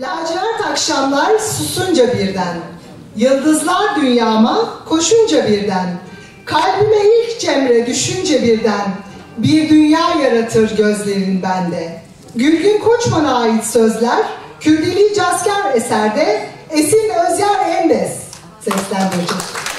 Lacivert akşamlar susunca birden, Yıldızlar dünyama koşunca birden, Kalbime ilk cemre düşünce birden, Bir dünya yaratır gözlerin bende. Gülgün Koçman'a ait sözler, Kürdili Casker eserde, Esin Özyer Endes seslendirecek.